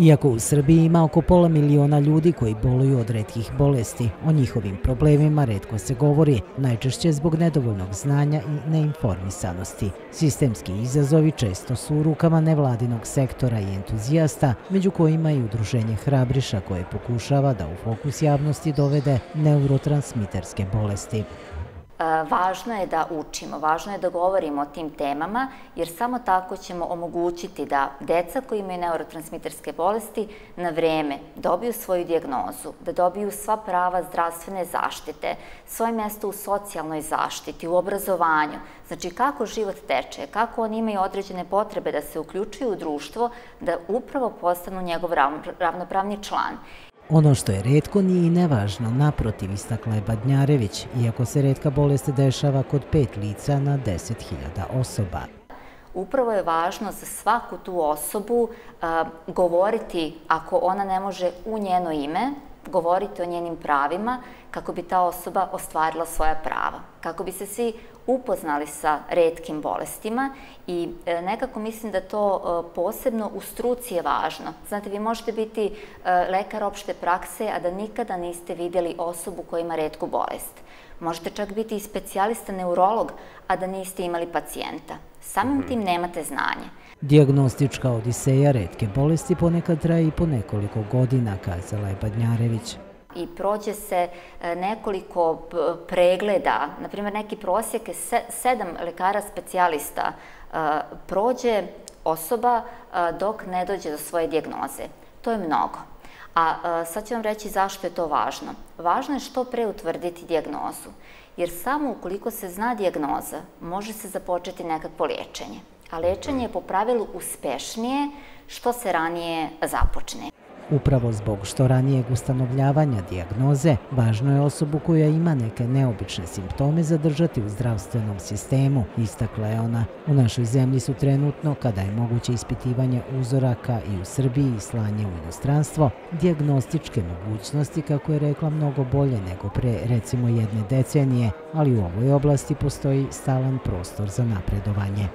Iako u Srbiji ima oko pola miliona ljudi koji boluju od redkih bolesti, o njihovim problemima redko se govori, najčešće zbog nedovoljnog znanja i neinformisanosti. Sistemski izazovi često su u rukama nevladinog sektora i entuzijasta, među kojima i udruženje Hrabriša koje pokušava da u fokus javnosti dovede neurotransmiterske bolesti. Važno je da učimo, važno je da govorimo o tim temama, jer samo tako ćemo omogućiti da deca koji imaju neurotransmiterske bolesti na vreme dobiju svoju dijagnozu, da dobiju sva prava zdravstvene zaštite, svoje mesto u socijalnoj zaštiti, u obrazovanju, znači kako život teče, kako oni imaju određene potrebe da se uključuju u društvo, da upravo postanu njegov ravnopravni član. Ono što je redko nije i nevažno, naprotiv, istakla je Badnjarević, iako se redka bolest dešava kod pet lica na 10.000 osoba. Upravo je važno za svaku tu osobu govoriti, ako ona ne može u njeno ime, govoriti o njenim pravima kako bi ta osoba ostvarila svoja prava, kako bi se svi upoznali sa redkim bolestima i e, nekako mislim da to e, posebno u struci je važno. Znate, vi možete biti e, lekar opšte prakse, a da nikada niste vidjeli osobu koja ima redku bolest. Možete čak biti i specijalista neurolog, a da niste imali pacijenta. Samim mhm. tim nemate znanje. Diagnostička odiseja redke bolesti ponekad traje i po nekoliko godina, kazala je Badnjarević. I prođe se e, nekoliko pregleda, na primjer neki prosjek je sedam lekara specijalista e, prođe osoba e, dok ne dođe do svoje dijagnoze. To je mnogo. A sad ću vam reći zašto je to važno. Važno je što pre utvrditi dijagnozu, jer samo ukoliko se zna dijagnoza, može se započeti nekakvo liječenje a lečenje je po pravilu uspešnije što se ranije započne. Upravo zbog što ranijeg ustanovljavanja dijagnoze, važno je osobu koja ima neke neobične simptome zadržati u zdravstvenom sistemu, istakla je ona. U našoj zemlji su trenutno, kada je moguće ispitivanje uzoraka i u Srbiji i slanje u inostranstvo, dijagnostičke mogućnosti, kako je rekla, mnogo bolje nego pre recimo jedne decenije, ali u ovoj oblasti postoji stalan prostor za napredovanje.